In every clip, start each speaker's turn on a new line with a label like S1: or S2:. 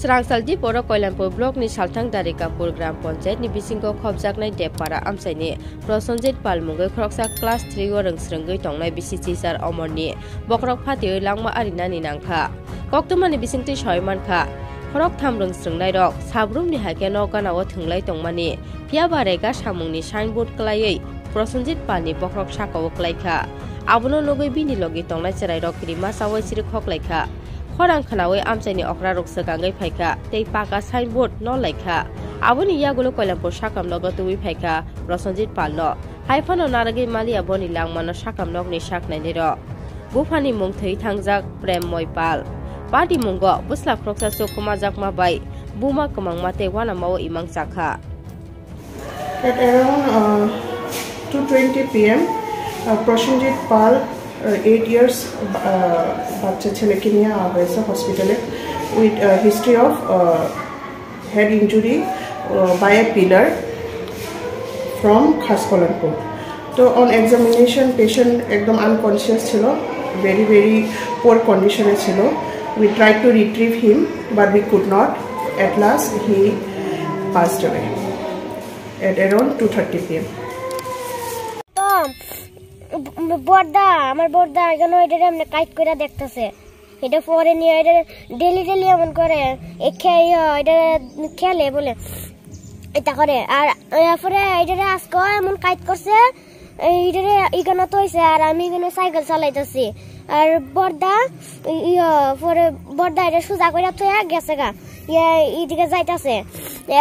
S1: Srangsaldi Poro Koilanpur Block ni Salthang Darikapur Gram Panchayat ni bisingo khobjaknai Depara Amsaini Prosenjit Palmungai Kroksa Class 3 o rengsrenggai tongnai BCC Sar Omorni Bokrok Phati Langma Arina ni nangkha Koktumani bisingti Shoymankha খরক থামরং স্রংনাই rock সাবরুমনি হাইকে নগানাও থংলাই tongmani phiabarega samungni signboard klaiei prosenjit palni bokrok sakao klaikha abono logoi bini logi tongnai cherai rok kiri masawai siri khoklaikha খৰাং খানাৱে আমচাইনি অকৰা ৰোগ চাঙাই ফাইকা। তেই পাকা signboard ন লাইকা আবুনি ইয়াগুলো কল্যাণপুৰ চাকাম লগত তুমি ফাইকা। ৰচনজিৎ পাল্ন হাইফানৰ নাৰাগে মালিয়া বনি লাংমান চাকাম লগ নি চাক নাই নিৰ গুফানি মুং থৈ থাংজাক প্ৰেম মই পাল। পাৰ্টি মুংগ বুচলা ফ্ৰকচা চকুমা জাক মা বাই। বুমা কমাং মাতে ৱানা মাও ইমাং চাখা।
S2: Two twenty P M Prasenjit Pal eight years বাচ্চা ছেলেকে নিয়ে আওয়া হয়েছে হসপিটালে with history of head injury by a pillar from Khaskalanpur তো অন এক্সামিনেশন পেশেন্ট একদম আনকনসিয়াস ছিল ভেরি ভেরি পোর কন্ডিশনে ছিল. We try to retrieve him but we could not at last he passed away at around 2:30 p.m.
S3: বর্দা, আমার বর্দা এখানে ওইটা এমনি kite করে দেখতেছে। এটা পরে নিয়ে এটা ডেলি ডেলি এমন করে, এ খেয়ে, এটা খেলে বলে, এটা করে। আর এরপরে এইটারে আজকে এমন কাইট করছে এইটারে এখানে তো হয়েছে আর আমি এখানে সাইকেল চালাইতেছি। আর বর্দা, ইয়া, পরে বর্দা এটা সোজা করে তো গেছে গা। ইয়া, এইদিকে যাইতেছে।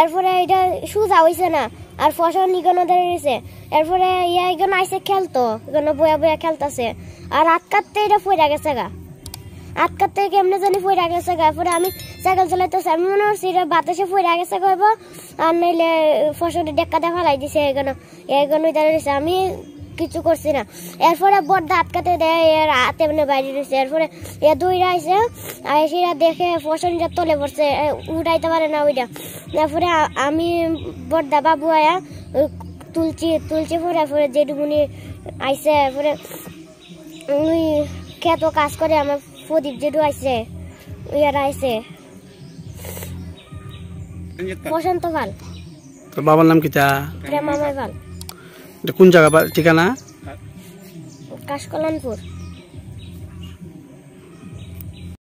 S3: এরপরে এটা সোজা হয়েছে না। আর ফসল নিগনো রয়েছে। এরপরে ইয়া এখানে আইসে খেলতো এখানে বয়া বয়া খেলতেছে। আর হাত কাটতে এটা পড়ে গেছে গা। হাত কাটতে কেমনে জানি পড়ে গেছে গা। এরপরে আমি সাইকেল চালাইতেছি, আমি মনে হচ্ছে এটা বাতাসে পড়ে গেছে কইব আর নইলে ফসল ডেক্কা দেখা লাই দিছে এগুলো এগুলো ধরে নিছে আমি কিছু করছি না। এরপরে বড়দা আটকাতে দেয় এর হাতে মানে বাইরে রয়েছে। এরপরে এ দুইটা আইসে আর সেটা দেখে ফসলটা তলে পড়ছে উঠাইতে পারে না ওইটা। তারপরে আমি বড়দা বাবু আয়া তুলছি তুলছি পরে পরে যেটুকুনি আইসে পরে ওই খেত কাজ করে আমার প্রদীপ যেটু আইসে ইয়ারা আইসে বসন্ত ভালো
S4: তোর বাবার নাম কিতা
S3: প্রেমাময় ভালো
S4: কোন জায়গা ঠিকানা?
S3: কাশকলানপুর